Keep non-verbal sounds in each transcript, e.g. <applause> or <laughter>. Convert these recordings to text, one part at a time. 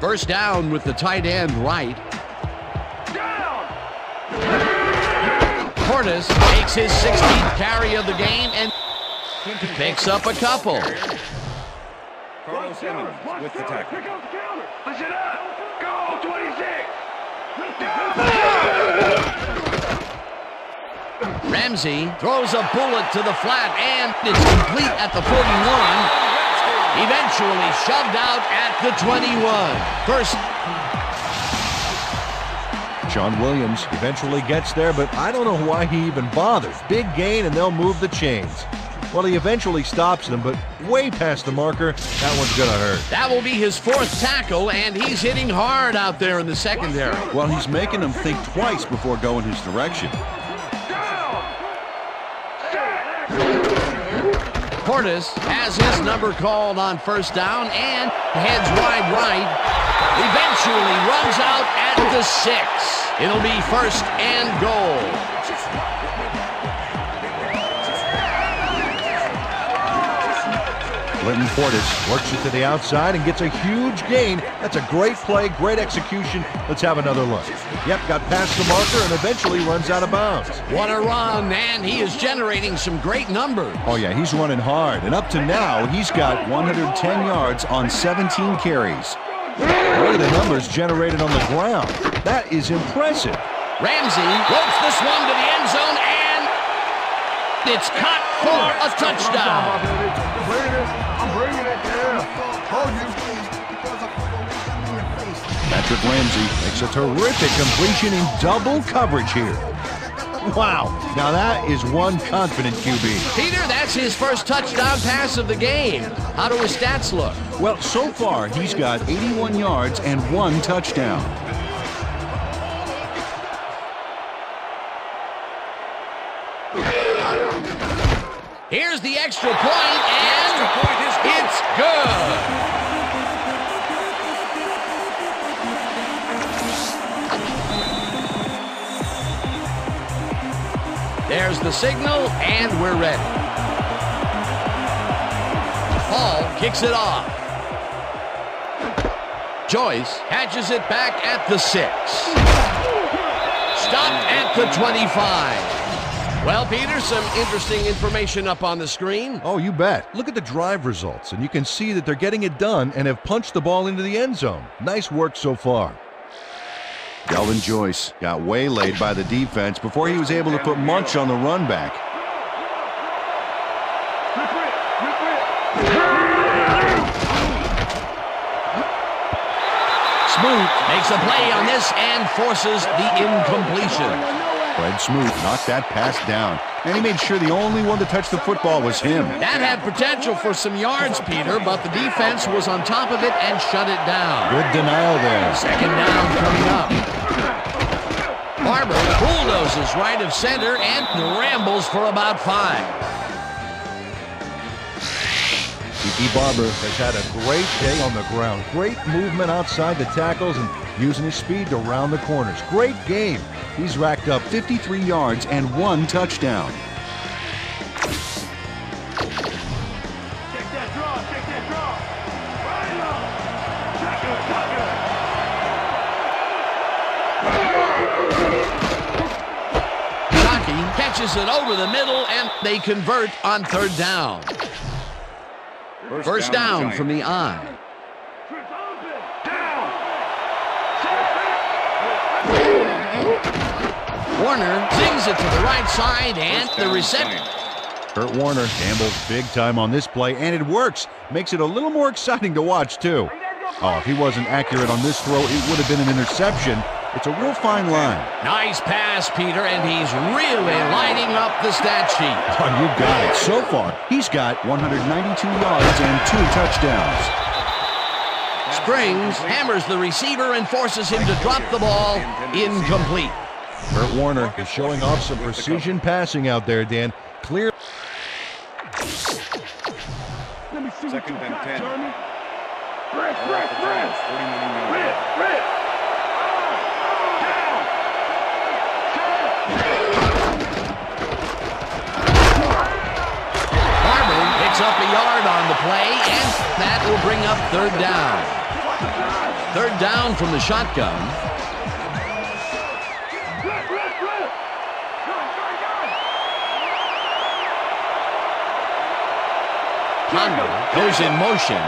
First down with the tight end right. Down! Portis takes his 16th carry of the game and picks up a couple. Carlos Emmons with the tackle. Listen up. Go, 26. Ramsey throws a bullet to the flat and it's complete at the 41. Eventually shoved out at the 21. First John Williams eventually gets there, but I don't know why he even bothers. Big gain, and they'll move the chains. Well, he eventually stops them, but way past the marker. That one's going to hurt. That will be his fourth tackle, and he's hitting hard out there in the secondary. Well, he's making them think twice before going his direction. Portis has his number called on first down and heads wide right. Eventually runs out at the six. It'll be first and goal. Clinton Portis works it to the outside and gets a huge gain. That's a great play, great execution. Let's have another look. Yep, got past the marker and eventually runs out of bounds. What a run, and he is generating some great numbers. Oh, yeah, he's running hard. And up to now, he's got 110 yards on 17 carries. What are the numbers generated on the ground? That is impressive. Ramsey ropes this one to the end zone, and it's caught for a touchdown. I'm bringing it, yeah. Told you. Patrick Ramsey Makes a terrific completion in double coverage here. Wow, now that is one confident QB. Peter, that's his first touchdown pass of the game. How do his stats look? Well, so far, he's got 81 yards and one touchdown. Here's the extra point, and it's good. There's the signal, and we're ready. Paul kicks it off. Joyce catches it back at the six. Stopped at the 25. Well, Peter, some interesting information up on the screen. Oh, you bet. Look at the drive results, and you can see that they're getting it done and have punched the ball into the end zone. Nice work so far. Delvin Joyce got waylaid by the defense before he was able to put Munch on the run back. Smoot makes a play on this and forces the incompletion. Fred Smoot knocked that pass down, and he made sure the only one to touch the football was him. That had potential for some yards, Peter, but the defense was on top of it and shut it down. Good denial there. Second down coming up. Barber bulldozes right of center and rambles for about five. Tiki Barber has had a great day on the ground. Great movement outside the tackles and using his speed to round the corners. Great game. He's racked up 53 yards and one touchdown. Take that draw, take that draw. Right up. Tucker, Tucker. Shockey catches it over the middle and they convert on third down. First down from the eye. Down. Warner zings it to the right side and the reception. Kurt Warner gambles big time on this play, and it works. Makes it a little more exciting to watch, too. Oh, if he wasn't accurate on this throw, it would have been an interception. It's a real fine line. Nice pass, Peter, and he's really lighting up the stat sheet. Oh, you got it. So far, he's got 192 yards and two touchdowns. Springs hammers the receiver and forces him to drop the ball incomplete. Kurt Warner is showing off some precision passing out there, Dan. Clear. Let me see Second and 10. Rip, rip, rip. 49 yards. Rip, rip. Down. Barber picks up a yard on the play, and that will bring up third down. Third down from the shotgun. Honda goes in motion.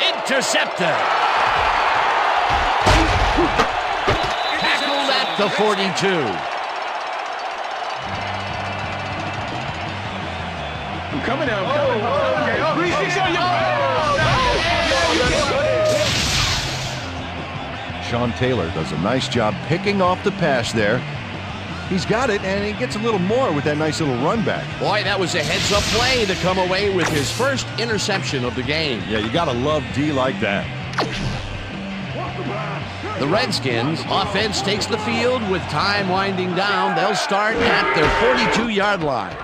Intercepted. Tackled at the 42. Coming down. Oh, coming down. Three, six, seven, Sean Taylor does a nice job picking off the pass there. He's got it, and he gets a little more with that nice little run back. Boy, that was a heads-up play to come away with his first interception of the game. Yeah, you got to love D like that. The Redskins offense takes the field with time winding down. They'll start at their 42-yard line.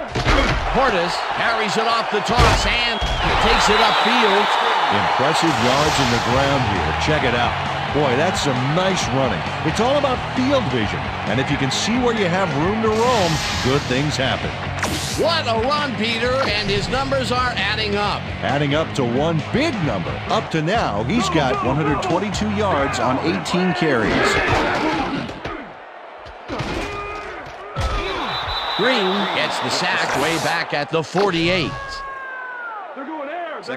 Portis carries it off the toss and takes it upfield. Impressive yards in the ground here. Check it out. Boy, that's some nice running. It's all about field vision. And if you can see where you have room to roam, good things happen. What a run, Peter, and his numbers are adding up. Adding up to one big number. Up to now, he's got 122 yards on 18 carries. Green gets the sack way back at the 48.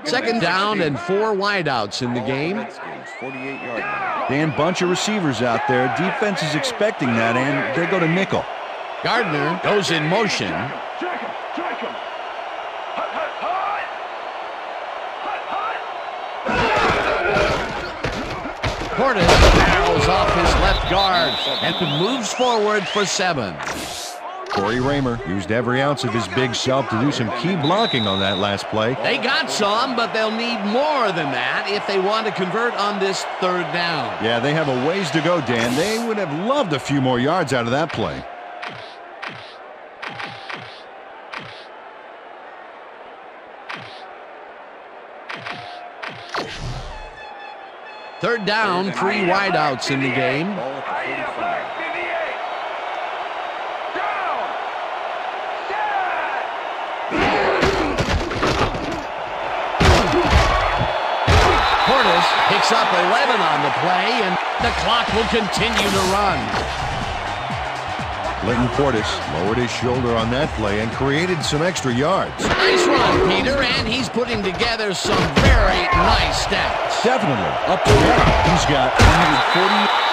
Second down and four wideouts in the game. Dan, bunch of receivers out there. Defense is expecting that, and they go to nickel. Gardner goes in motion. Portis barrels off his left guard and moves forward for seven. Cory Raymer used every ounce of his big self to do some key blocking on that last play. They got some, but they'll need more than that if they want to convert on this third down. Yeah, they have a ways to go, Dan. They would have loved a few more yards out of that play. Third down, three wideouts in the game. Picks up 11 on the play, and the clock will continue to run. Clinton Portis lowered his shoulder on that play and created some extra yards. Nice run, Peter, and he's putting together some very nice stats. Definitely. Up to now, he's got 140.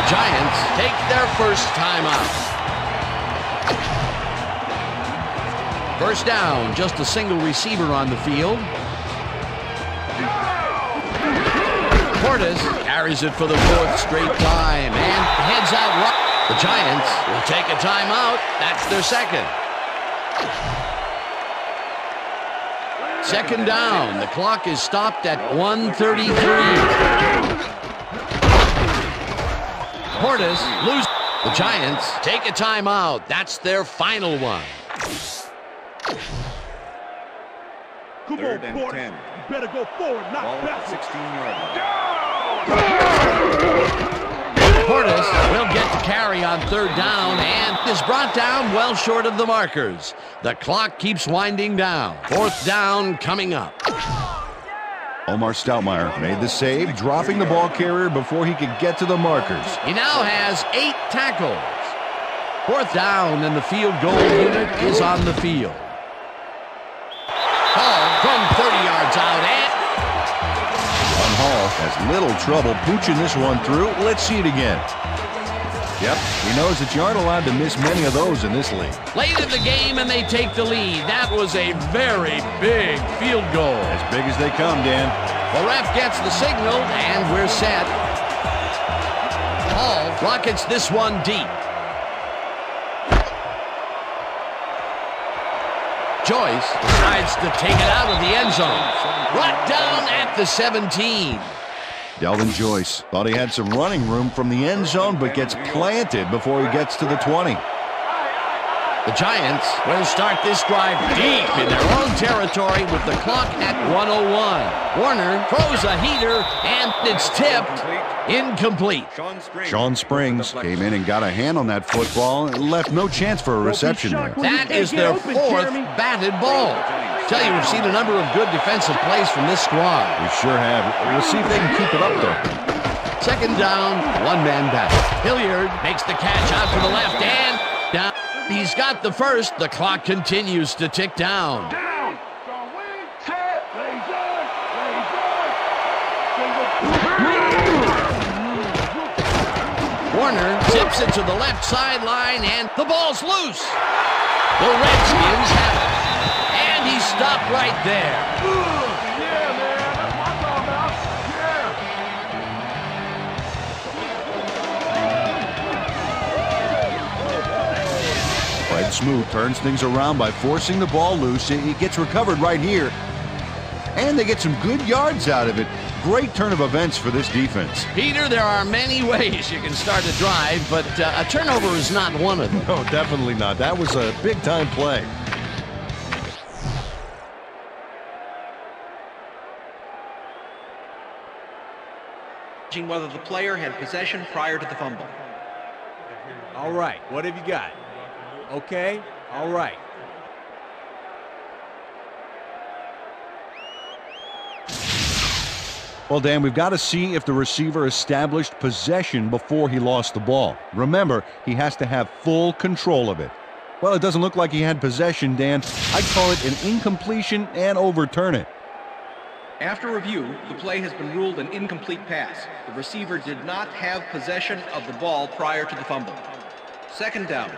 The Giants take their first time out. First down, just a single receiver on the field. Portis carries it for the fourth straight time and heads out right. The Giants will take a timeout. That's their second. Second down. The clock is stopped at 133. Portis lose. The Giants take a timeout. That's their final one. Come Third on, and 10. You better go forward, not Ball at 16-yard line. Portis will get the carry on third down and is brought down well short of the markers. The clock keeps winding down. Fourth down coming up. Omar Stoutmire made the save, dropping the ball carrier before he could get to the markers. He now has eight tackles. Fourth down and the field goal unit is on the field. Little trouble pooching this one through. Let's see it again. Yep, he knows that you aren't allowed to miss many of those in this league. late in the game and they take the lead. That was a very big field goal. As big as they come, Dan. The ref gets the signal, and we're set. Hall rockets this one deep. Joyce decides to take it out of the end zone. Brought down at the 17. Delvin Joyce thought he had some running room from the end zone, but gets planted before he gets to the 20. The Giants will start this drive deep in their own territory with the clock at 101. Warner throws a heater, and it's tipped incomplete. Shawn Springs. Shawn Springs came in and got a hand on that football and left no chance for a reception there. That is their fourth batted ball. Tell you, we've seen a number of good defensive plays from this squad. We sure have. We'll see if they can keep it up, though. Second down, one man back. Hilliard makes the catch out to the left and down. He's got the first. The clock continues to tick down. Down. Set. Laser. Laser. Warner tips it to the left sideline, and the ball's loose. The Redskins have it. And he stopped right there. Yeah, man. That's what I'm talking about. Yeah. Fred Smoot turns things around by forcing the ball loose. It gets recovered right here. And they get some good yards out of it. Great turn of events for this defense. Peter, there are many ways you can start a drive, but uh, a turnover is not one of them. No, definitely not. That was a big time play. Judging whether the player had possession prior to the fumble. All right, what have you got? Okay, all right. Well, Dan, we've got to see if the receiver established possession before he lost the ball. Remember, he has to have full control of it. Well, it doesn't look like he had possession, Dan. I'd call it an incompletion and overturn it. After review, the play has been ruled an incomplete pass. The receiver did not have possession of the ball prior to the fumble. Second down.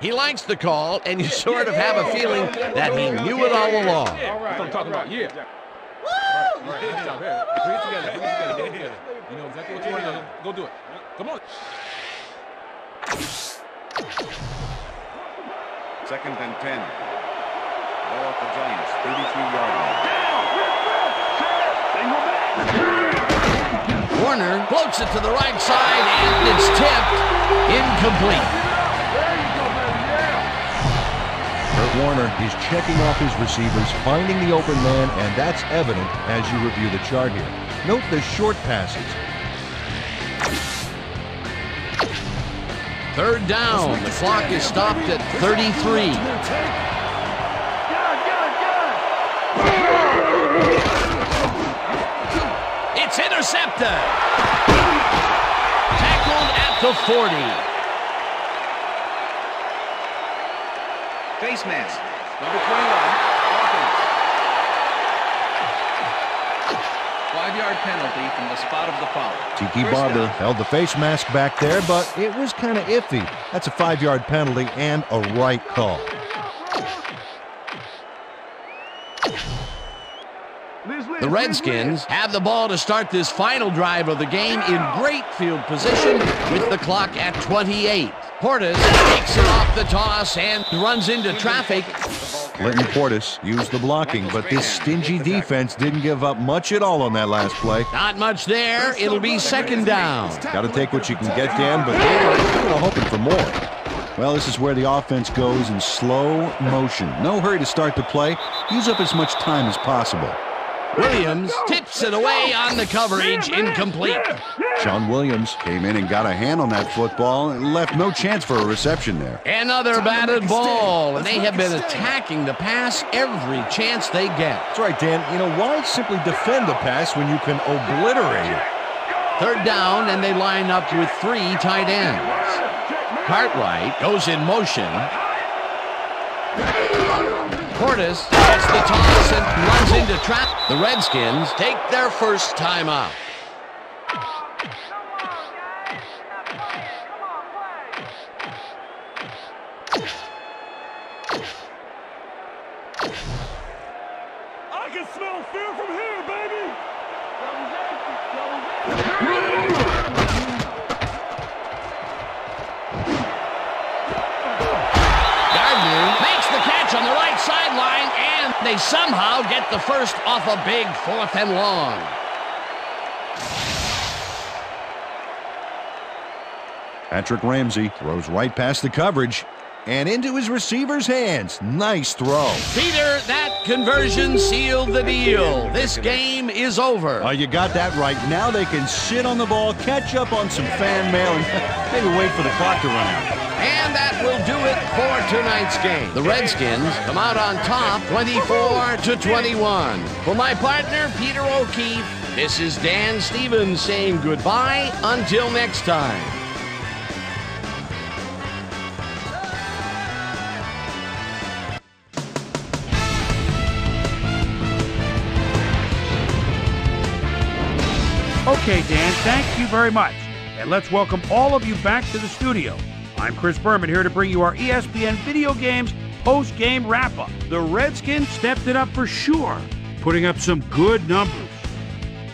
He likes the call, and you sort of have a feeling that he knew it all along. That's what I'm talking about. Yeah. All right, good job. Here, bring it together. Bring it together. Bring it together. You know exactly what you want to do. Go do it. Come on. Second and 10. Ball at the Giants, 33-yard line. Warner floats it to the right side, and it's tipped incomplete. Kurt Warner is checking off his receivers, finding the open man, and that's evident as you review the chart here. Note the short passes. Third down. The clock is stopped at 33. It's intercepted. Tackled at the 40. Face mask. Number 21. Five-yard penalty from the spot of the foul. Tiki First Barber down. held the face mask back there, but it was kind of iffy. That's a five-yard penalty and a right call. The Redskins have the ball to start this final drive of the game in great field position with the clock at 28. Portis takes it off the toss and runs into traffic. Clinton Portis used the blocking, but this stingy defense didn't give up much at all on that last play. Not much there. It'll be second down. Got to take what you can get, Dan, but they were hoping for more. Well, this is where the offense goes in slow motion. No hurry to start the play. Use up as much time as possible. Williams tips it away on the coverage, incomplete. Sean Williams came in and got a hand on that football and left no chance for a reception there. Another batted ball, and they have been attacking the pass every chance they get. That's right, Dan. You know, why simply defend the pass when you can obliterate it? Third down, and they line up with three tight ends. Cartwright goes in motion. Portis gets the toss and runs into trap. The Redskins take their first time they somehow get the first off a big fourth and long. Patrick Ramsey throws right past the coverage. and into his receiver's hands. Nice throw. Peter, that conversion sealed the deal. This game is over. Oh, you got that right. Now they can sit on the ball, catch up on some fan mail, and <laughs> maybe wait for the clock to run out. Will do it for tonight's game. The Redskins come out on top 24 to 21. For my partner, Peter O'Keefe, this is Dan Stevens saying goodbye until next time. Okay, Dan, thank you very much. And let's welcome all of you back to the studio. I'm Chris Berman here to bring you our ESPN video games post game wrap up. The Redskins stepped it up for sure, putting up some good numbers.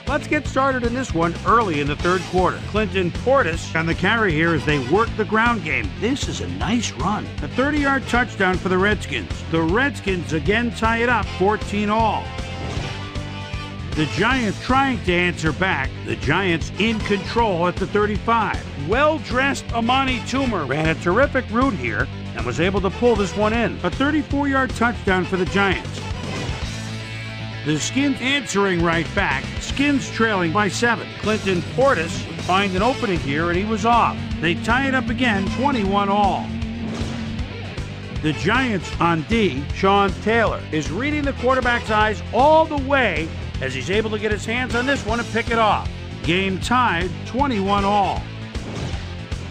Let's get started in this one early in the third quarter. Clinton Portis on the carry here as they work the ground game. This is a nice run. A 30 yard touchdown for the Redskins. The Redskins again tie it up 14 all. The Giants trying to answer back. The Giants in control at the 35. Well dressed Amani Toomer ran a terrific route here and was able to pull this one in. A 34 yard touchdown for the Giants. The Skins answering right back. Skins trailing by seven. Clinton Portis would find an opening here and he was off. They tie it up again, 21 all. The Giants on D, Sean Taylor, is reading the quarterback's eyes all the way as he's able to get his hands on this one and pick it off. Game tied 21 all.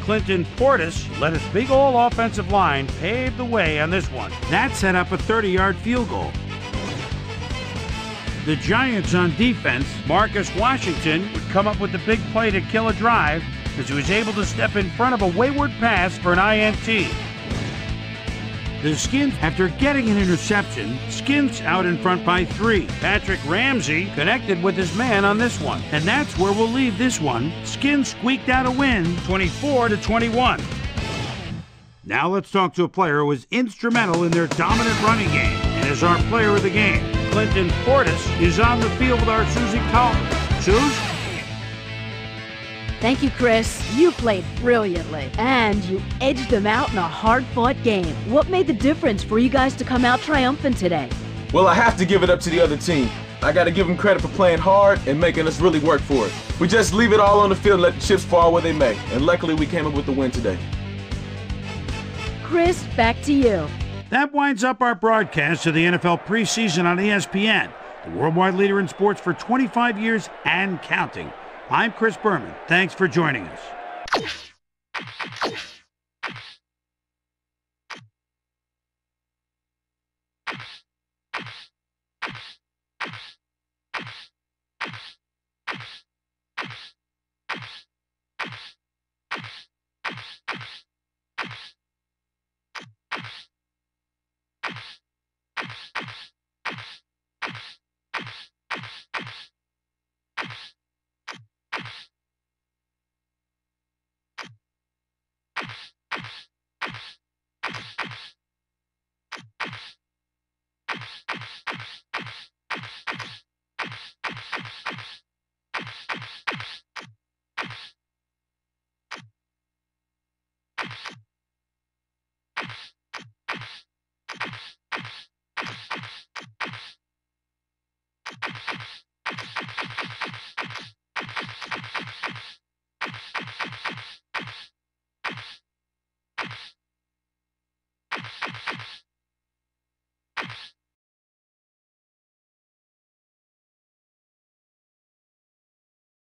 Clinton Portis let his big old offensive line pave the way on this one. That set up a 30 yard field goal. The Giants on defense, Marcus Washington would come up with the big play to kill a drive as he was able to step in front of a wayward pass for an INT. The Skins, after getting an interception, Skins out in front by three. Patrick Ramsey connected with his man on this one. And that's where we'll leave this one. Skins squeaked out a win, 24 to 21. Now let's talk to a player who was instrumental in their dominant running game and is our player of the game. Clinton Portis is on the field with our Suzy Kolber. Suze? Thank you, Chris. You played brilliantly. And you edged them out in a hard fought game. What made the difference for you guys to come out triumphant today? Well, I have to give it up to the other team. I got to give them credit for playing hard and making us really work for it. We just leave it all on the field and let the chips fall where they may. And luckily, we came up with the win today. Chris, back to you. That winds up our broadcast of the NFL preseason on ESPN, the worldwide leader in sports for 25 years and counting. I'm Chris Berman. Thanks for joining us.